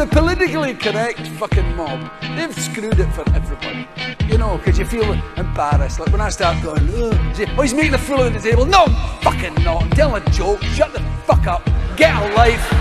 the politically correct fucking mob, they've screwed it for everybody. You know, because you feel embarrassed. Like when I start going, oh, oh, he's making a fool of the table. No, I'm fucking not. I'm telling a joke. Shut the fuck up. Get a life.